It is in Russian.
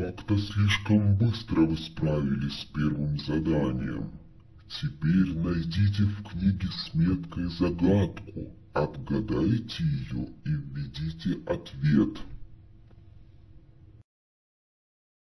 Как-то слишком быстро вы справились с первым заданием. Теперь найдите в книге с меткой загадку, отгадайте ее и введите ответ.